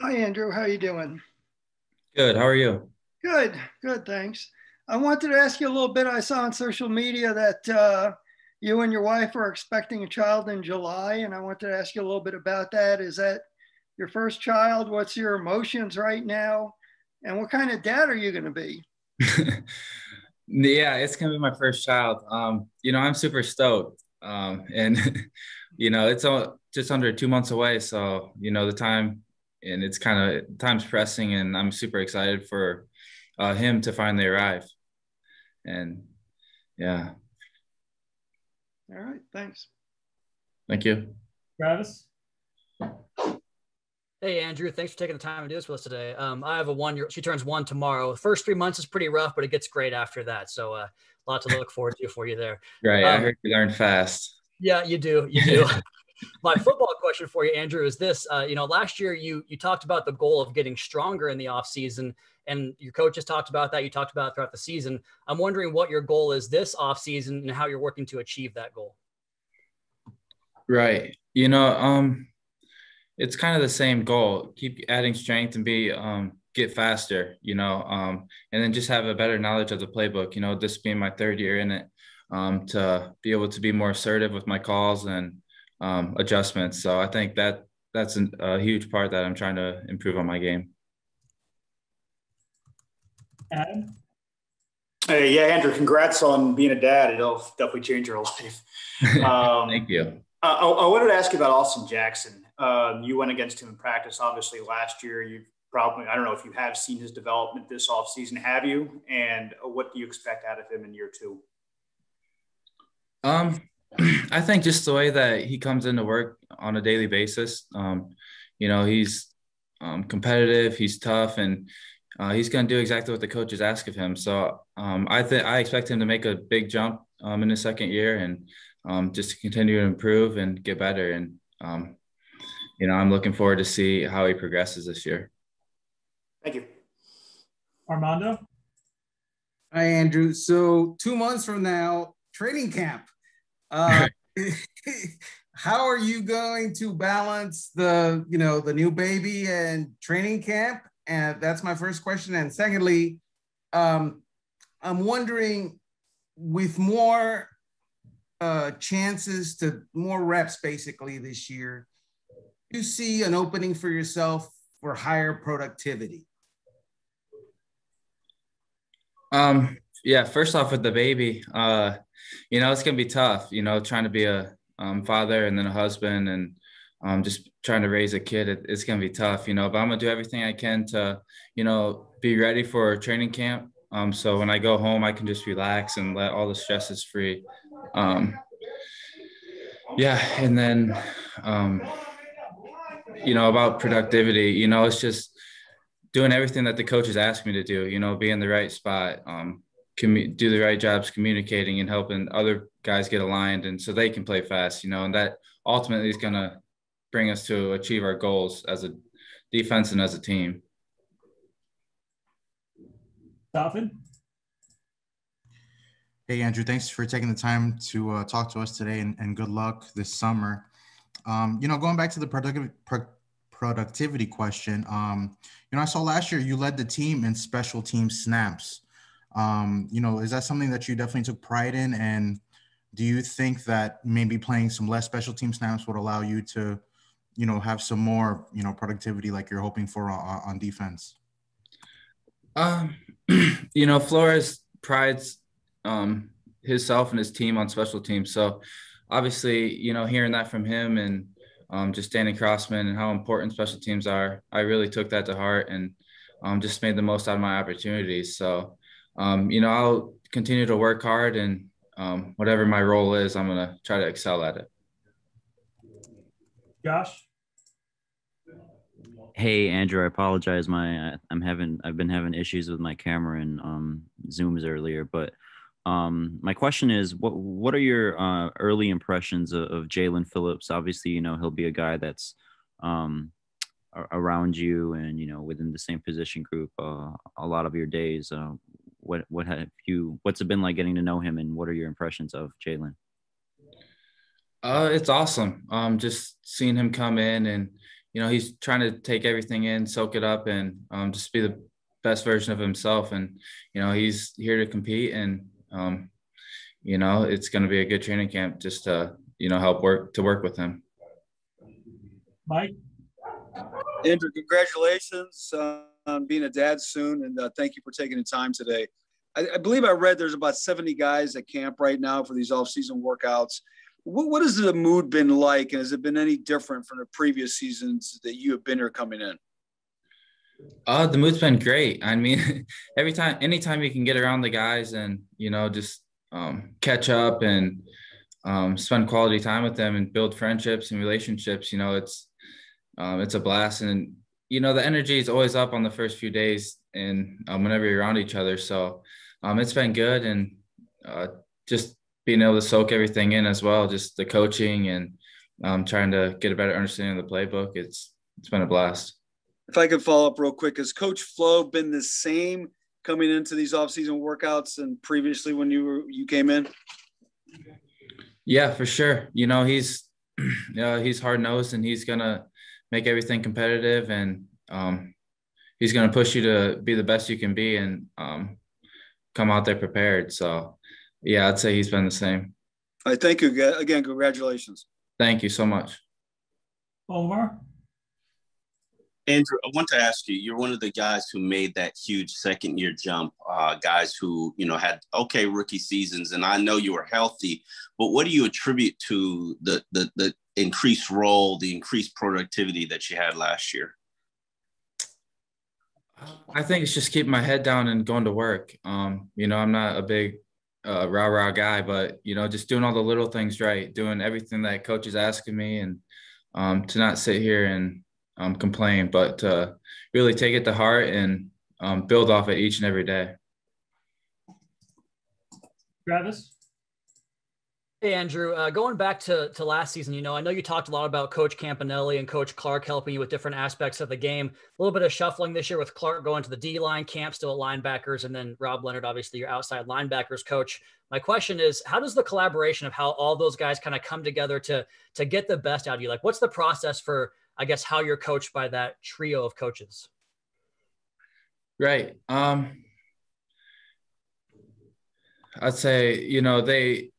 Hi, Andrew. How are you doing? Good. How are you? Good. Good. Thanks. I wanted to ask you a little bit. I saw on social media that uh, you and your wife are expecting a child in July, and I wanted to ask you a little bit about that. Is that your first child? What's your emotions right now? And what kind of dad are you going to be? yeah, it's going to be my first child. Um, you know, I'm super stoked. Um, and, you know, it's all, just under two months away. So, you know, the time and it's kind of time's pressing and I'm super excited for uh, him to finally arrive. And yeah. All right. Thanks. Thank you. Travis. Hey, Andrew. Thanks for taking the time to do this with us today. Um, I have a one year, she turns one tomorrow. The first three months is pretty rough, but it gets great after that. So, uh, a lot to look forward to for you there. Right. Um, I heard you learn fast. Yeah, you do. You do. My football question for you, Andrew, is this: uh, you know, last year you you talked about the goal of getting stronger in the off season, and your coaches talked about that. You talked about throughout the season. I'm wondering what your goal is this off season and how you're working to achieve that goal. Right. You know, um, it's kind of the same goal. Keep adding strength and be um, get faster. You know, um, and then just have a better knowledge of the playbook. You know, this being my third year in it, um, to be able to be more assertive with my calls and um, adjustments. So I think that that's an, a huge part that I'm trying to improve on my game. Adam? Hey, yeah, Andrew, congrats on being a dad. It'll definitely change your life. Um, Thank you. I, I, wanted to ask you about Austin Jackson. Um, you went against him in practice, obviously, last year. You've probably, I don't know if you have seen his development this offseason, have you? And what do you expect out of him in year two? Um, I think just the way that he comes into work on a daily basis. Um, you know, he's um, competitive, he's tough, and uh, he's going to do exactly what the coaches ask of him. So um, I think I expect him to make a big jump um, in his second year and um, just to continue to improve and get better. And um, you know, I'm looking forward to see how he progresses this year. Thank you, Armando. Hi, Andrew. So two months from now, training camp. Uh, how are you going to balance the, you know, the new baby and training camp? And that's my first question. And secondly, um, I'm wondering with more uh, chances to more reps basically this year, you see an opening for yourself for higher productivity? Um, yeah, first off with the baby, uh, you know, it's gonna be tough, you know, trying to be a um, father and then a husband and um, just trying to raise a kid. It, it's gonna be tough, you know, but I'm gonna do everything I can to, you know, be ready for training camp. Um, so when I go home, I can just relax and let all the stresses free. Um, yeah, and then, um, you know, about productivity, you know, it's just doing everything that the coaches ask me to do. You know, be in the right spot. Um, commu- do the right jobs communicating and helping other guys get aligned and so they can play fast, you know, and that ultimately is going to bring us to achieve our goals as a defense and as a team. Dolphin? Hey, Andrew, thanks for taking the time to uh, talk to us today and, and good luck this summer. Um, you know, going back to the productive, pro- productivity question, um, you know, I saw last year you led the team in special team snaps. Um, you know, is that something that you definitely took pride in? And do you think that maybe playing some less special team snaps would allow you to, you know, have some more, you know, productivity like you're hoping for on, on defense? Um, you know, Flores prides um, himself and his team on special teams. So obviously, you know, hearing that from him and um, just Danny Crossman and how important special teams are, I really took that to heart and um, just made the most out of my opportunities. So um, you know, I'll continue to work hard and um, whatever my role is, I'm going to try to excel at it. Josh. Hey Andrew, I apologize. My I'm having I've been having issues with my camera and um, Zooms earlier, but um, my question is, what what are your uh, early impressions of, of Jaelan Phillips? Obviously, you know he'll be a guy that's um, around you and you know within the same position group uh, a lot of your days. Uh, what what have you what's it been like getting to know him and what are your impressions of Jaelan? Uh, it's awesome. Um, just seeing him come in and you know, he's trying to take everything in, soak it up, and um, just be the best version of himself. And you know, he's here to compete, and um, you know, it's going to be a good training camp just to you know help work to work with him. Mike. Andrew, congratulations on being a dad soon, and uh, thank you for taking the time today. I, I, believe I read there's about 70 guys at camp right now for these off-season workouts. What, what has the mood been like, and has it been any different from the previous seasons that you have been here coming in? Uh, the mood's been great. I mean, every time, anytime you can get around the guys and you know just um, catch up and um, spend quality time with them and build friendships and relationships, you know, it's um, it's a blast. And you know, the energy is always up on the first few days and um, whenever you're around each other. So um, it's been good and uh, just being able to soak everything in as well, just the coaching and um, trying to get a better understanding of the playbook. It's it's been a blast. If I could follow up real quick, has Coach Flo been the same coming into these off-season workouts and previously when you were you came in? Yeah, for sure. You know, he's uh, he's hard nosed and he's gonna make everything competitive and um, he's gonna push you to be the best you can be and um, come out there prepared. So yeah, I'd say he's been the same. I thank you again. Congratulations. Thank you so much. Omar. Andrew, I want to ask you, you're one of the guys who made that huge second year jump, uh, guys who, you know, had okay rookie seasons, and I know you were healthy, but what do you attribute to the, the, the increased role, the increased productivity that you had last year? I think it's just keeping my head down and going to work. Um, you know, I'm not a big uh, rah rah guy, but you know, just doing all the little things right, doing everything that coach is asking me, and um, to not sit here and um, complain, but to really take it to heart and um, build off it each and every day. Travis. Hey Andrew, uh, going back to, to last season, you know, I know you talked a lot about Coach Campanile and Coach Clark helping you with different aspects of the game. A little bit of shuffling this year with Clark going to the D line, Camp still at linebackers, and then Rob Leonard, obviously your outside linebackers coach. My question is, how does the collaboration of how all those guys kind of come together to to get the best out of you? Like, what's the process for, I guess, how you're coached by that trio of coaches? Right. Um, I'd say you know they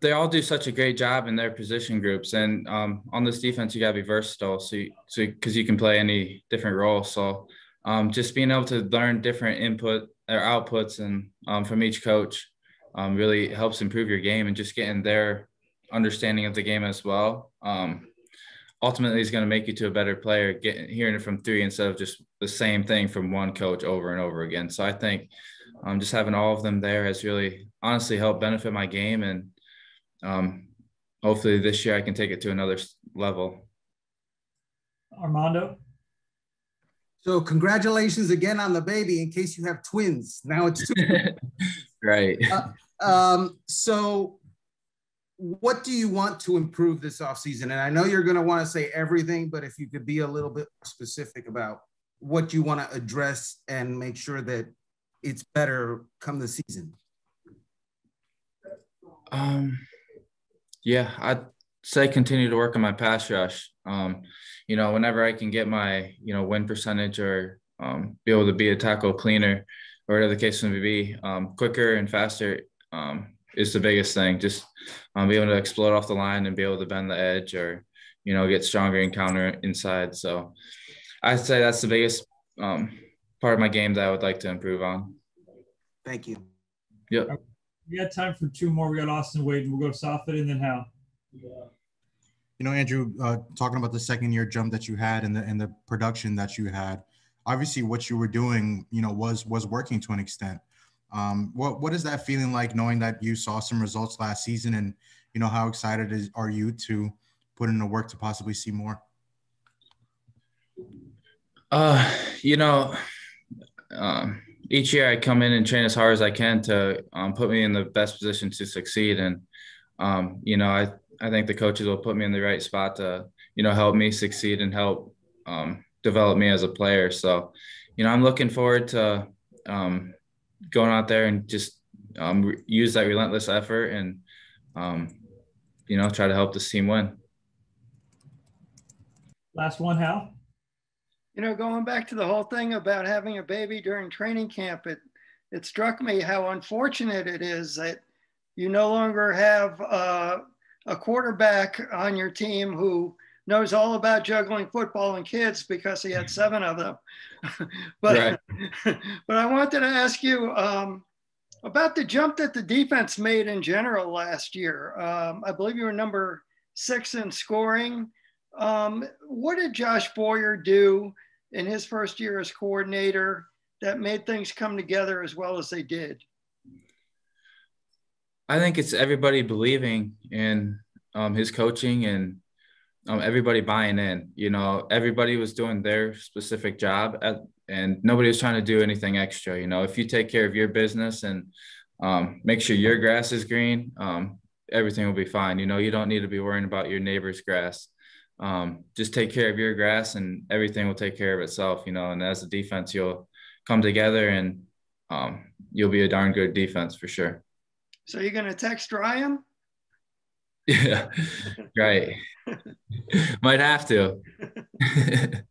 they all do such a great job in their position groups. And um, on this defense, you got to be versatile. So, you, so because you can play any different role. So, um, just being able to learn different input or outputs and um, from each coach um, really helps improve your game and just getting their understanding of the game as well. Um, ultimately, is going to make you to a better player. Getting hearing it from three instead of just the same thing from one coach over and over again. So I think um, just having all of them there has really honestly helped benefit my game and um, hopefully this year I can take it to another level. Armando. So congratulations again on the baby. In case you have twins, now it's two. right. Uh, um, so, what do you want to improve this offseason? And I know you're going to want to say everything, but if you could be a little bit specific about what you want to address and make sure that it's better come the season. Um, yeah, I'd say continue to work on my pass rush. Um, you know, whenever I can get my, you know, win percentage or um, be able to be a tackle cleaner or whatever the case may be, um, quicker and faster um, is the biggest thing. Just um, be able to explode off the line and be able to bend the edge or, you know, get stronger and counter inside. So I'd say that's the biggest um, part of my game that I would like to improve on. Thank you. Yep. We got time for two more. We got Austin Wade, and we'll go Safid and then Hal. You know, Andrew, uh, talking about the second year jump that you had and the and the production that you had, obviously what you were doing, you know, was was working to an extent. Um, what what is that feeling like knowing that you saw some results last season, and you know how excited is, are you to put in the work to possibly see more? Uh, you know, um, each year I come in and train as hard as I can to um, put me in the best position to succeed. And, um, you know, I, I think the coaches will put me in the right spot to, you know, help me succeed and help um, develop me as a player. So, you know, I'm looking forward to um, going out there and just um, use that relentless effort and, um, you know, try to help this team win. Last one, Hal. You know, going back to the whole thing about having a baby during training camp, it it struck me how unfortunate it is that you no longer have uh, a quarterback on your team who knows all about juggling football and kids because he had seven of them. but but I wanted to ask you um, about the jump that the defense made in general last year. Um, I believe you were number six in scoring. Um, what did Josh Boyer do in his first year as coordinator that made things come together as well as they did? I think it's everybody believing in um, his coaching and um, everybody buying in. You know, everybody was doing their specific job, at, and nobody was trying to do anything extra. You know, if you take care of your business and um, make sure your grass is green, um, everything will be fine. You know, you don't need to be worrying about your neighbor's grass. Um, just take care of your grass, and everything will take care of itself. You know, and as a defense, you'll come together and um, you'll be a darn good defense for sure. So you're going to text Ryan? Yeah, right. Might have to.